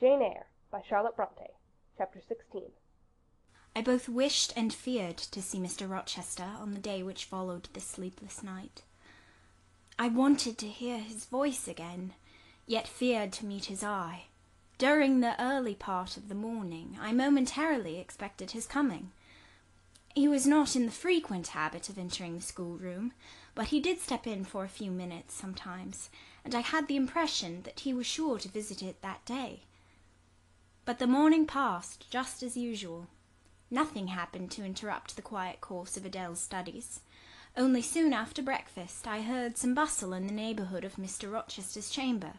Jane Eyre by Charlotte Bronte Chapter 16 I both wished and feared to see Mr. Rochester on the day which followed this sleepless night. I wanted to hear his voice again, yet feared to meet his eye. During the early part of the morning I momentarily expected his coming. He was not in the frequent habit of entering the schoolroom, but he did step in for a few minutes sometimes, and I had the impression that he was sure to visit it that day. But the morning passed just as usual. Nothing happened to interrupt the quiet course of Adele's studies. Only soon after breakfast I heard some bustle in the neighbourhood of Mr. Rochester's chamber.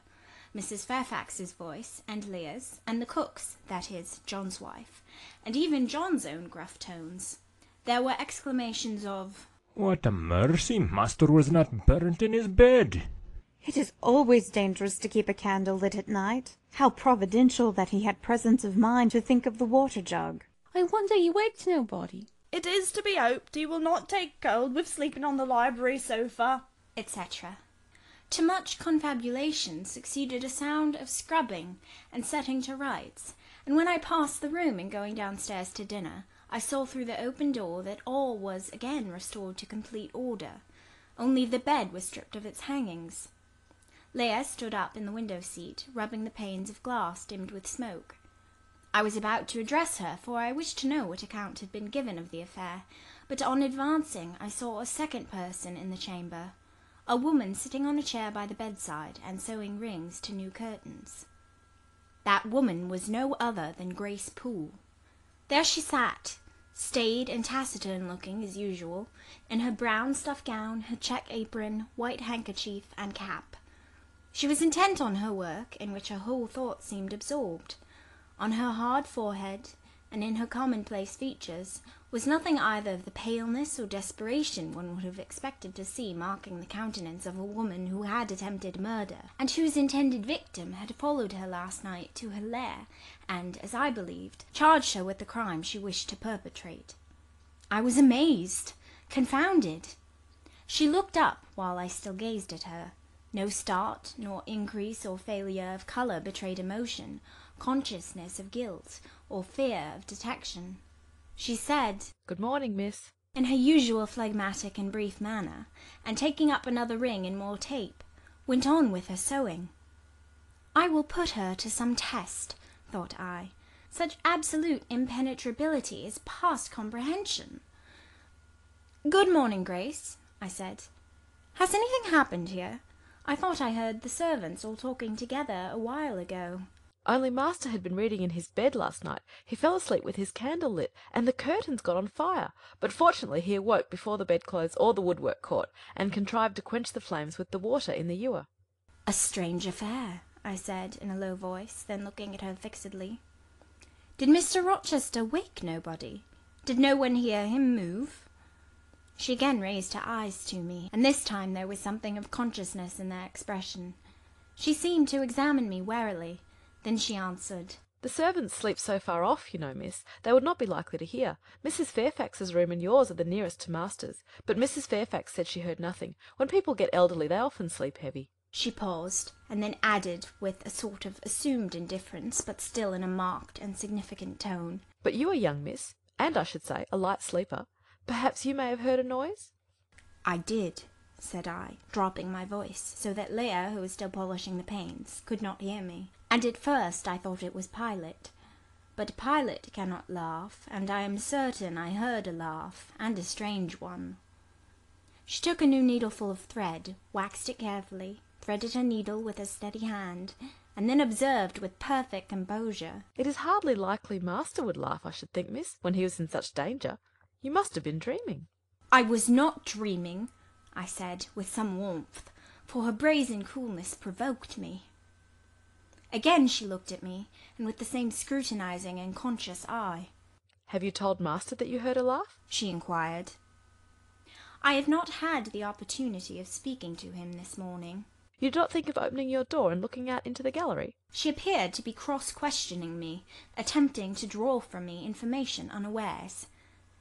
Mrs. Fairfax's voice, and Leah's, and the cook's, that is, John's wife, and even John's own gruff tones. There were exclamations of What a mercy master was not burnt in his bed! It is always dangerous to keep a candle lit at night. How providential that he had presence of mind to think of the water jug. I wonder he waked nobody. It is to be hoped he will not take cold with sleeping on the library sofa, etc. To much confabulation succeeded a sound of scrubbing and setting to rights, and when I passed the room in going downstairs to dinner, I saw through the open door that all was again restored to complete order, only the bed was stripped of its hangings. Leah stood up in the window seat, rubbing the panes of glass dimmed with smoke. I was about to address her, for I wished to know what account had been given of the affair, but on advancing I saw a second person in the chamber, a woman sitting on a chair by the bedside and sewing rings to new curtains. That woman was no other than Grace Poole. There she sat, staid and taciturn looking as usual, in her brown stuff gown, her check apron, white handkerchief, and cap. She was intent on her work, in which her whole thoughts seemed absorbed. On her hard forehead, and in her commonplace features, was nothing either of the paleness or desperation one would have expected to see marking the countenance of a woman who had attempted murder, and whose intended victim had followed her last night to her lair, and, as I believed, charged her with the crime she wished to perpetrate. I was amazed, confounded. She looked up while I still gazed at her. No start, nor increase or failure of colour betrayed emotion, consciousness of guilt, or fear of detection. She said, Good morning, miss. in her usual phlegmatic and brief manner, and taking up another ring and more tape, went on with her sewing. I will put her to some test, thought I. Such absolute impenetrability is past comprehension. Good morning, Grace, I said. Has anything happened here? I thought I heard the servants all talking together a while ago. Only master had been reading in his bed last night. He fell asleep with his candle lit, and the curtains got on fire; but fortunately he awoke before the bedclothes or the woodwork caught, and contrived to quench the flames with the water in the ewer. A strange affair, I said in a low voice, then looking at her fixedly. Did Mr. Rochester wake nobody? Did no one hear him move? She again raised her eyes to me, and this time there was something of consciousness in their expression. She seemed to examine me warily. Then she answered, The servants sleep so far off, you know, miss, they would not be likely to hear. Mrs. Fairfax's room and yours are the nearest to master's, but Mrs. Fairfax said she heard nothing. When people get elderly they often sleep heavy. She paused, and then added with a sort of assumed indifference, but still in a marked and significant tone, But you are young, miss, and, I should say, a light sleeper. Perhaps you may have heard a noise? I did, said I, dropping my voice, so that Leah, who was still polishing the panes, could not hear me. And at first I thought it was Pilot. But Pilot cannot laugh, and I am certain I heard a laugh, and a strange one. She took a new needleful of thread, waxed it carefully, threaded her needle with a steady hand, and then observed with perfect composure, It is hardly likely master would laugh, I should think, miss, when he was in such danger. You must have been dreaming. I was not dreaming, I said, with some warmth, for her brazen coolness provoked me. Again she looked at me, and with the same scrutinizing and conscious eye. Have you told master that you heard a laugh? she inquired. I have not had the opportunity of speaking to him this morning. You did not think of opening your door and looking out into the gallery? She appeared to be cross-questioning me, attempting to draw from me information unawares.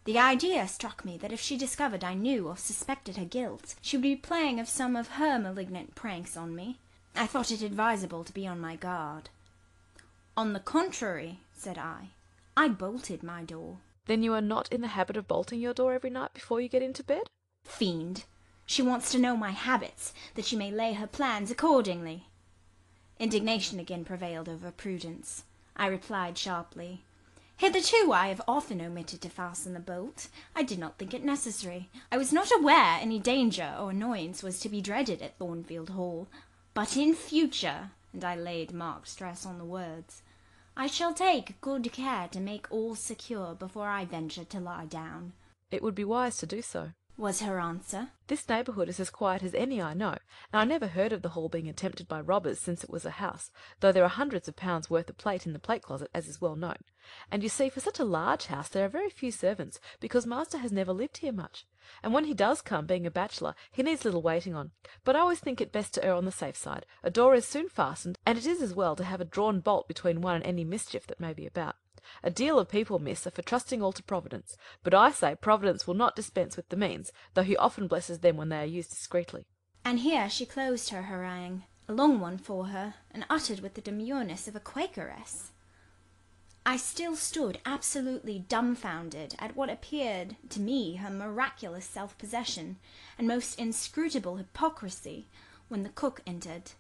The idea struck me that if she discovered I knew or suspected her guilt, she would be playing of some of her malignant pranks on me. I thought it advisable to be on my guard. On the contrary, said I, I bolted my door. Then you are not in the habit of bolting your door every night before you get into bed? Fiend! She wants to know my habits, that she may lay her plans accordingly. Indignation again prevailed over prudence. I replied sharply, Hitherto I have often omitted to fasten the bolt. I did not think it necessary. I was not aware any danger or annoyance was to be dreaded at Thornfield Hall. But in future, and I laid marked stress on the words, I shall take good care to make all secure before I venture to lie down, It would be wise to do so. Was her answer. This neighbourhood is as quiet as any I know, and I never heard of the hall being attempted by robbers since it was a house, though there are hundreds of pounds worth of plate in the plate closet, as is well known. And you see, for such a large house there are very few servants, because master has never lived here much. And when he does come, being a bachelor, he needs little waiting on. But I always think it best to err on the safe side. A door is soon fastened, and it is as well to have a drawn bolt between one and any mischief that may be about. A deal of people, miss, are for trusting all to Providence, but I say Providence will not dispense with the means, though he often blesses them when they are used discreetly. And here she closed her harangue, a long one for her, and uttered with the demureness of a Quakeress. I still stood absolutely dumbfounded at what appeared to me her miraculous self-possession and most inscrutable hypocrisy, when the cook entered.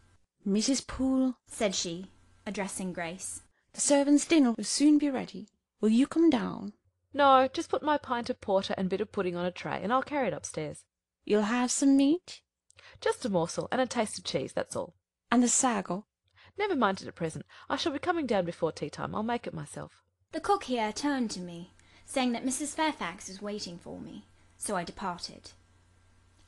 Mrs. Poole, Said she, addressing Grace. The servants' dinner will soon be ready. Will you come down? No, just put my pint of porter and bit of pudding on a tray, and I'll carry it upstairs. You'll have some meat? Just a morsel, and a taste of cheese, that's all. And the sago? Never mind it at present. I shall be coming down before tea time. I'll make it myself. The cook here turned to me, saying that Mrs. Fairfax was waiting for me, so I departed.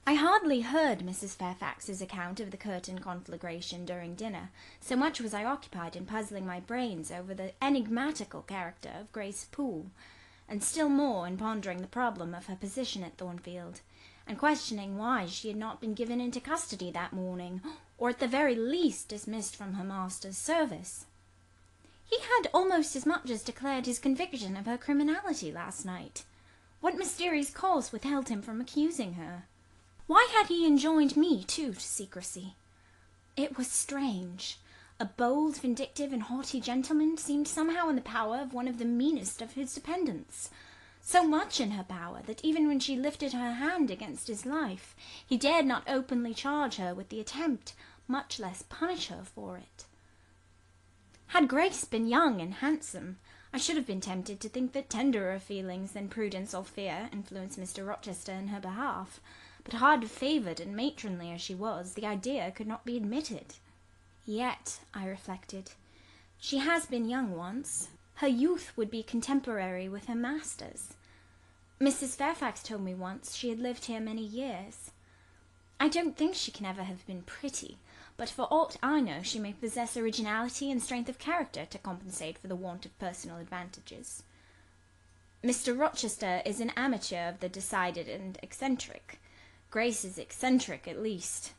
I hardly heard Mrs. Fairfax's account of the curtain conflagration during dinner, so much was I occupied in puzzling my brains over the enigmatical character of Grace Poole, and still more in pondering the problem of her position at Thornfield, and questioning why she had not been given into custody that morning, or at the very least dismissed from her master's service. He had almost as much as declared his conviction of her criminality last night. What mysterious cause withheld him from accusing her? Why had he enjoined me, too, to secrecy? It was strange. A bold, vindictive, and haughty gentleman seemed somehow in the power of one of the meanest of his dependents. So much in her power that even when she lifted her hand against his life, he dared not openly charge her with the attempt, much less punish her for it. Had Grace been young and handsome, I should have been tempted to think that tenderer feelings than prudence or fear influenced Mr. Rochester in her behalf, but hard-favoured and matronly as she was, the idea could not be admitted. Yet, I reflected, she has been young once. Her youth would be contemporary with her master's. Mrs. Fairfax told me once she had lived here many years. I don't think she can ever have been pretty, but for aught I know she may possess originality and strength of character to compensate for the want of personal advantages. Mr. Rochester is an amateur of the decided and eccentric. Grace is eccentric at least.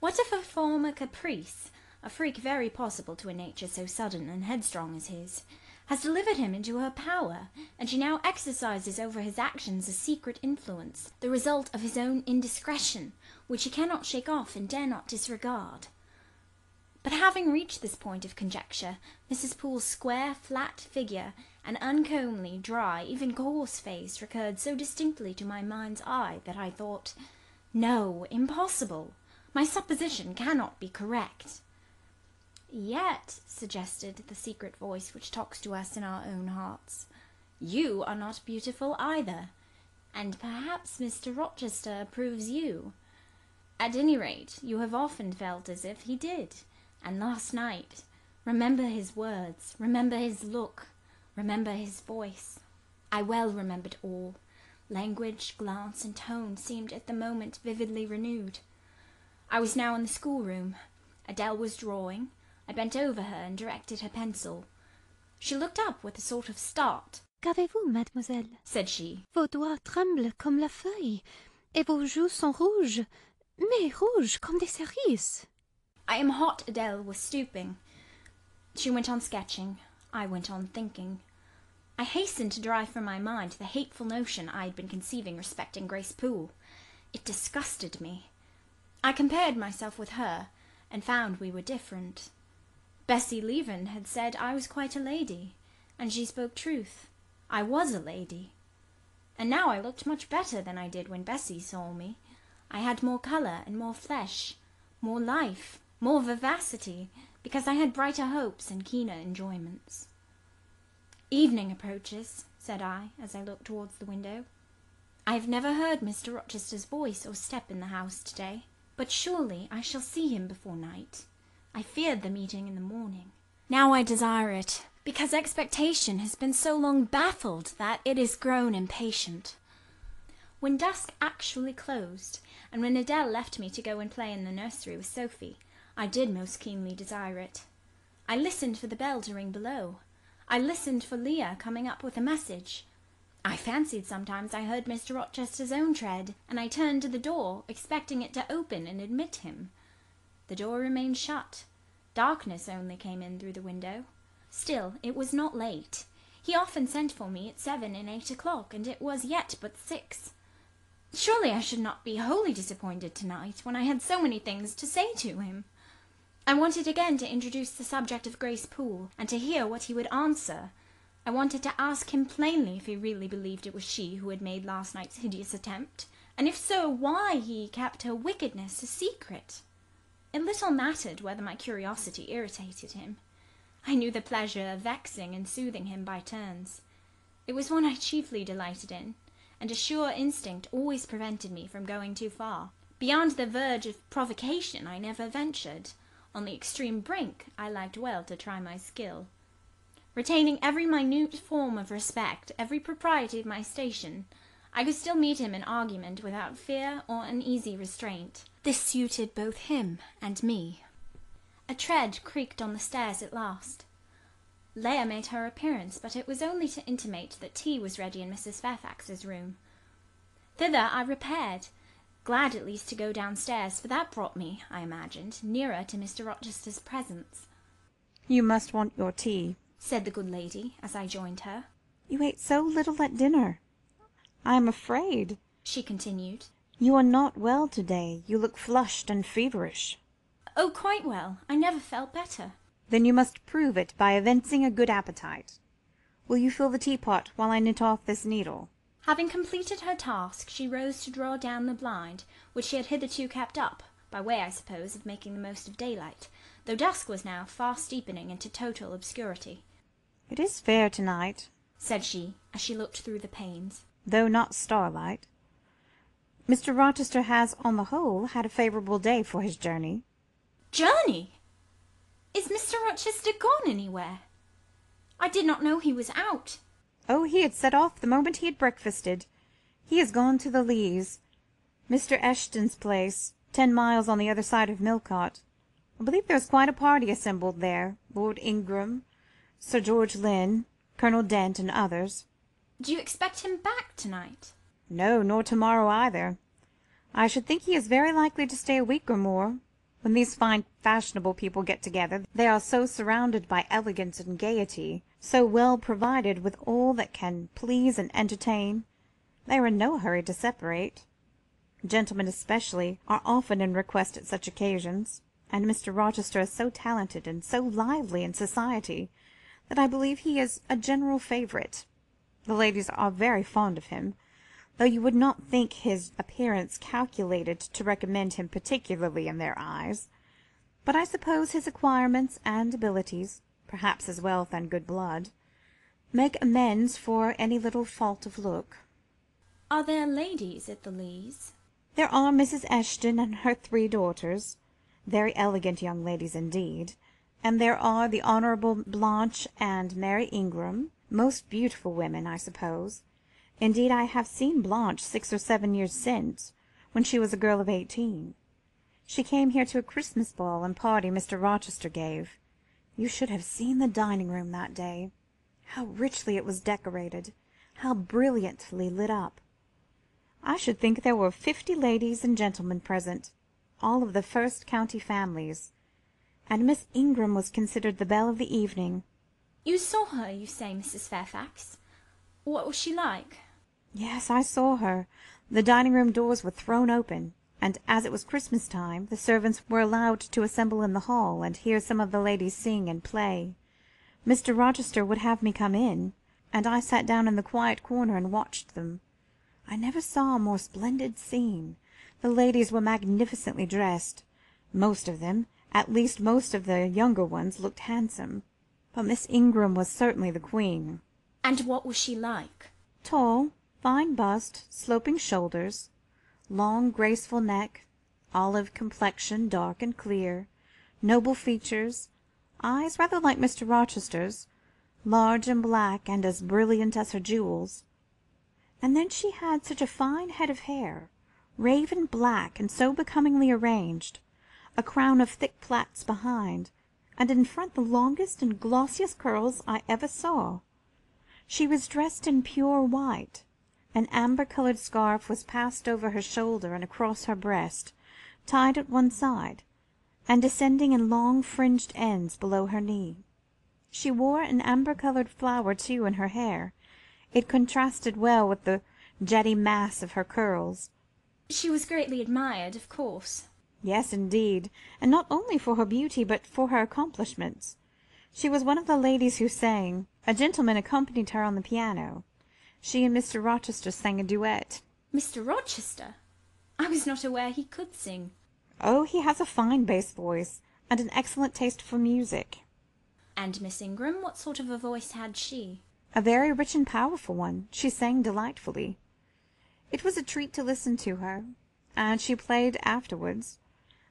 What if a former caprice, a freak very possible to a nature so sudden and headstrong as his, has delivered him into her power, and she now exercises over his actions a secret influence, the result of his own indiscretion, which he cannot shake off and dare not disregard. But having reached this point of conjecture, Mrs. Poole's square, flat figure and uncomely, dry, even coarse face recurred so distinctly to my mind's eye that I thought, no, impossible. My supposition cannot be correct. Yet, suggested the secret voice which talks to us in our own hearts, you are not beautiful either, and perhaps Mr. Rochester approves you. At any rate, you have often felt as if he did, and last night. Remember his words, remember his look, remember his voice. I well remembered all. Language, glance, and tone seemed at the moment vividly renewed. I was now in the schoolroom. Adele was drawing. I bent over her and directed her pencil. She looked up with a sort of start. Qu'avez-vous, mademoiselle Said she, Vos doigts tremblent comme la feuille, et vos joues sont rouges, mais rouges comme des cerises. I am hot. Adele was stooping. She went on sketching. I went on thinking. I hastened to drive from my mind the hateful notion I had been conceiving respecting Grace Poole. It disgusted me. I compared myself with her, and found we were different. Bessie Leaven had said I was quite a lady, and she spoke truth. I was a lady. And now I looked much better than I did when Bessie saw me. I had more colour and more flesh, more life, more vivacity, because I had brighter hopes and keener enjoyments. Evening approaches, said I, as I looked towards the window. I have never heard Mr. Rochester's voice or step in the house to-day, but surely I shall see him before night. I feared the meeting in the morning. Now I desire it, because expectation has been so long baffled that it is grown impatient. When dusk actually closed, and when Adèle left me to go and play in the nursery with Sophie, I did most keenly desire it. I listened for the bell to ring below. I listened for Leah coming up with a message. I fancied sometimes I heard Mr. Rochester's own tread, and I turned to the door, expecting it to open and admit him. The door remained shut. Darkness only came in through the window. Still, it was not late. He often sent for me at seven and eight o'clock, and it was yet but six. Surely I should not be wholly disappointed tonight, when I had so many things to say to him. I wanted again to introduce the subject of Grace Poole, and to hear what he would answer. I wanted to ask him plainly if he really believed it was she who had made last night's hideous attempt, and if so, why he kept her wickedness a secret. It little mattered whether my curiosity irritated him. I knew the pleasure of vexing and soothing him by turns. It was one I chiefly delighted in, and a sure instinct always prevented me from going too far. Beyond the verge of provocation I never ventured. On the extreme brink I liked well to try my skill. Retaining every minute form of respect, every propriety of my station, I could still meet him in argument without fear or uneasy restraint. This suited both him and me. A tread creaked on the stairs at last. Leah made her appearance, but it was only to intimate that tea was ready in Mrs. Fairfax's room. Thither I repaired, glad at least to go downstairs, for that brought me, I imagined, nearer to Mr. Rochester's presence. You must want your tea, said the good lady, as I joined her. You ate so little at dinner. I am afraid, she continued, you are not well to-day. You look flushed and feverish. Oh, quite well. I never felt better. Then you must prove it by evincing a good appetite. Will you fill the teapot while I knit off this needle? Having completed her task, she rose to draw down the blind, which she had hitherto kept up, by way, I suppose, of making the most of daylight, though dusk was now fast deepening into total obscurity. It is fair to-night, said she, as she looked through the panes, though not starlight. Mr. Rochester has, on the whole, had a favourable day for his journey. Journey! Is Mr. Rochester gone anywhere? I did not know he was out. Oh, he had set off the moment he had breakfasted. He has gone to the Leas, Mr. Eshton's place, ten miles on the other side of Millcote. I believe there is quite a party assembled there. Lord Ingram, Sir George Lynn, Colonel Dent, and others. Do you expect him back to-night? No, nor to-morrow either. I should think he is very likely to stay a week or more. When these fine fashionable people get together, they are so surrounded by elegance and gaiety, so well provided with all that can please and entertain, they are in no hurry to separate. Gentlemen especially are often in request at such occasions, and Mr. Rochester is so talented and so lively in society, that I believe he is a general favourite. The ladies are very fond of him though you would not think his appearance calculated to recommend him particularly in their eyes. But I suppose his acquirements and abilities, perhaps his wealth and good blood, make amends for any little fault of look. Are there ladies at the Leas? There are Mrs. Eshton and her three daughters, very elegant young ladies indeed, and there are the Honourable Blanche and Mary Ingram, most beautiful women, I suppose. Indeed, I have seen Blanche six or seven years since, when she was a girl of eighteen. She came here to a Christmas ball and party Mr. Rochester gave. You should have seen the dining room that day. How richly it was decorated, how brilliantly lit up. I should think there were fifty ladies and gentlemen present, all of the first county families, and Miss Ingram was considered the belle of the evening. You saw her, you say, Mrs. Fairfax? What was she like? Yes, I saw her. The dining room doors were thrown open. And as it was Christmas time, the servants were allowed to assemble in the hall, and hear some of the ladies sing and play. Mr. Rochester would have me come in, and I sat down in the quiet corner and watched them. I never saw a more splendid scene. The ladies were magnificently dressed. Most of them, at least most of the younger ones, looked handsome, but Miss Ingram was certainly the queen. And what was she like? Tall, fine bust, sloping shoulders, long graceful neck, olive complexion, dark and clear, noble features, eyes rather like Mr. Rochester's, large and black and as brilliant as her jewels. And then she had such a fine head of hair, raven black and so becomingly arranged, a crown of thick plaits behind, and in front the longest and glossiest curls I ever saw. She was dressed in pure white. An amber-coloured scarf was passed over her shoulder and across her breast, tied at one side, and descending in long fringed ends below her knee. She wore an amber-coloured flower too in her hair. It contrasted well with the jetty mass of her curls. She was greatly admired, of course. Yes, indeed, and not only for her beauty, but for her accomplishments. She was one of the ladies who sang. A gentleman accompanied her on the piano. She and Mr. Rochester sang a duet. Mr. Rochester? I was not aware he could sing. Oh, he has a fine bass voice, and an excellent taste for music. And Miss Ingram, what sort of a voice had she? A very rich and powerful one. She sang delightfully. It was a treat to listen to her, and she played afterwards.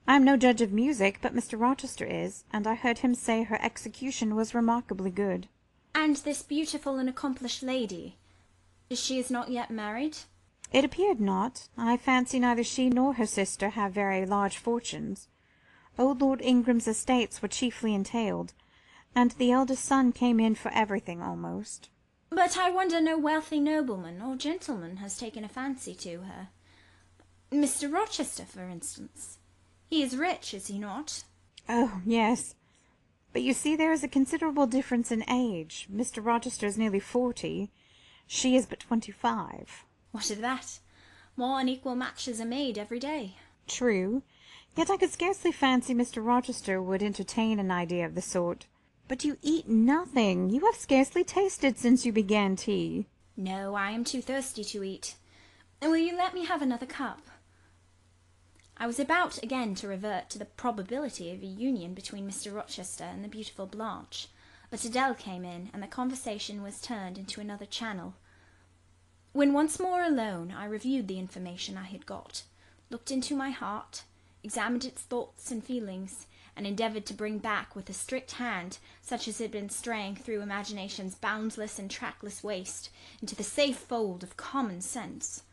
I am no judge of music, but Mr. Rochester is, and I heard him say her execution was remarkably good. And this beautiful and accomplished lady, she is not yet married? It appeared not. I fancy neither she nor her sister have very large fortunes. Old Lord Ingram's estates were chiefly entailed, and the eldest son came in for everything almost. But I wonder no wealthy nobleman or gentleman has taken a fancy to her. Mr. Rochester, for instance. He is rich, is he not? Oh, yes. But you see there is a considerable difference in age. Mr. Rochester is nearly forty. She is but twenty-five. What of that? More unequal matches are made every day. True. Yet I could scarcely fancy Mr. Rochester would entertain an idea of the sort. But you eat nothing. You have scarcely tasted since you began tea. No, I am too thirsty to eat. Will you let me have another cup? I was about again to revert to the probability of a union between Mr. Rochester and the beautiful Blanche, but Adèle came in, and the conversation was turned into another channel. When once more alone, I reviewed the information I had got, looked into my heart, examined its thoughts and feelings, and endeavoured to bring back with a strict hand such as had been straying through imagination's boundless and trackless waste into the safe fold of common sense.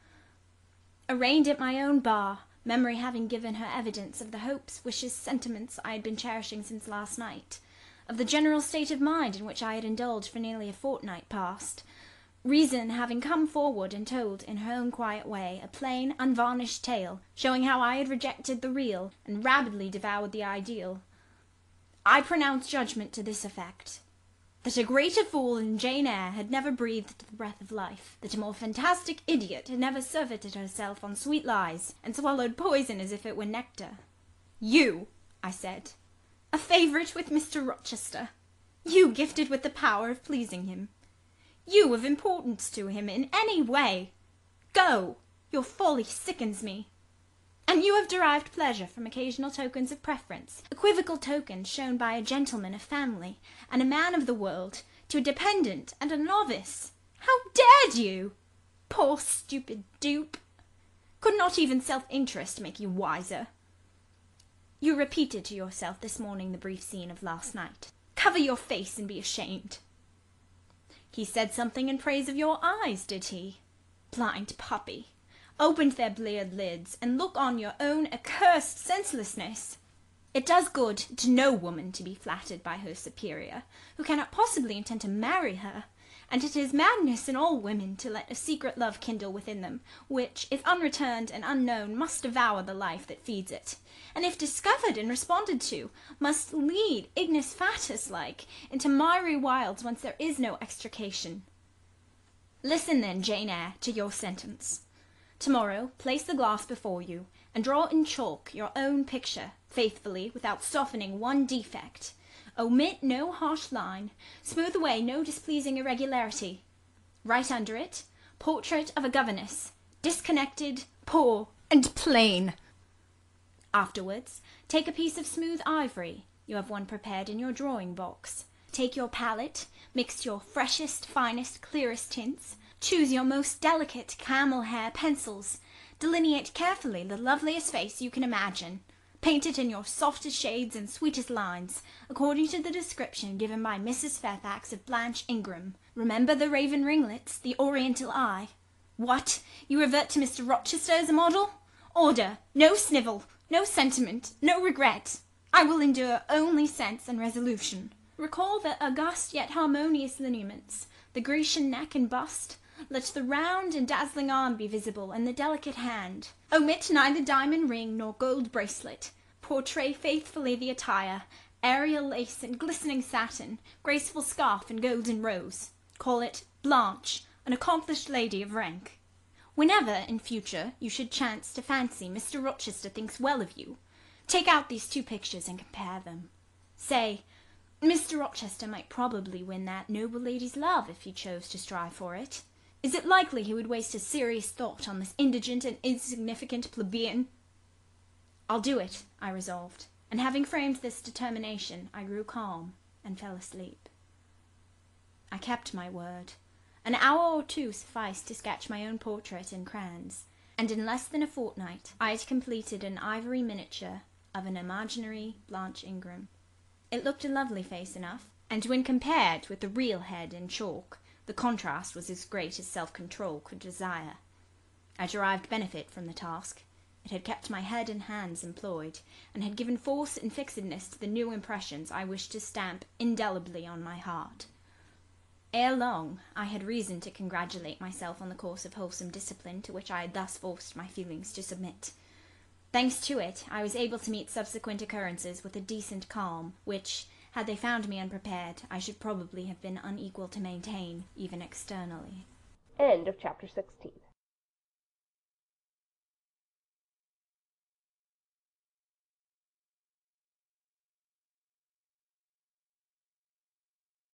Arraigned at my own bar, memory having given her evidence of the hopes, wishes, sentiments I had been cherishing since last night, of the general state of mind in which I had indulged for nearly a fortnight past, reason having come forward and told in her own quiet way a plain, unvarnished tale, showing how I had rejected the real and rabidly devoured the ideal, I pronounced judgment to this effect that a greater fool than Jane Eyre had never breathed the breath of life, that a more fantastic idiot had never surfeited herself on sweet lies, and swallowed poison as if it were nectar. You, I said, a favourite with Mr. Rochester, you gifted with the power of pleasing him, you of importance to him in any way, go, your folly sickens me. And you have derived pleasure from occasional tokens of preference, equivocal tokens shown by a gentleman of family and a man of the world to a dependent and a novice. How dared you? Poor stupid dupe! Could not even self-interest make you wiser? You repeated to yourself this morning the brief scene of last night. Cover your face and be ashamed. He said something in praise of your eyes, did he? Blind puppy! opened their bleared lids, and look on your own accursed senselessness. It does good to no woman to be flattered by her superior, who cannot possibly intend to marry her, and it is madness in all women to let a secret love kindle within them, which, if unreturned and unknown, must devour the life that feeds it, and if discovered and responded to, must lead, ignis fatuus like, into miry wilds whence there is no extrication. Listen then, Jane Eyre, to your sentence. Tomorrow place the glass before you, and draw in chalk your own picture, faithfully, without softening one defect. Omit no harsh line, smooth away no displeasing irregularity. Write under it, Portrait of a Governess, disconnected, poor, and plain. Afterwards, take a piece of smooth ivory, you have one prepared in your drawing box. Take your palette, mix your freshest, finest, clearest tints, choose your most delicate camel hair pencils, delineate carefully the loveliest face you can imagine, paint it in your softest shades and sweetest lines, according to the description given by Mrs. Fairfax of Blanche Ingram. Remember the raven ringlets, the oriental eye. What! You revert to Mr. Rochester as a model? Order! No snivel! No sentiment! No regret! I will endure only sense and resolution. Recall the august yet harmonious lineaments, the Grecian neck and bust. Let the round and dazzling arm be visible, and the delicate hand. Omit neither diamond ring nor gold bracelet. Portray faithfully the attire, aerial lace and glistening satin, graceful scarf and golden rose. Call it Blanche, an accomplished lady of rank. Whenever, in future, you should chance to fancy Mr. Rochester thinks well of you, take out these two pictures and compare them. Say, Mr. Rochester might probably win that noble lady's love if he chose to strive for it. Is it likely he would waste a serious thought on this indigent and insignificant plebeian? I'll do it, I resolved, and having framed this determination, I grew calm and fell asleep. I kept my word. An hour or two sufficed to sketch my own portrait in crayons, and in less than a fortnight I had completed an ivory miniature of an imaginary Blanche Ingram. It looked a lovely face enough, and when compared with the real head in chalk, the contrast was as great as self-control could desire. I derived benefit from the task. It had kept my head and hands employed, and had given force and fixedness to the new impressions I wished to stamp indelibly on my heart. Ere long, I had reason to congratulate myself on the course of wholesome discipline to which I had thus forced my feelings to submit. Thanks to it, I was able to meet subsequent occurrences with a decent calm, which, had they found me unprepared, I should probably have been unequal to maintain, even externally. End of chapter 16.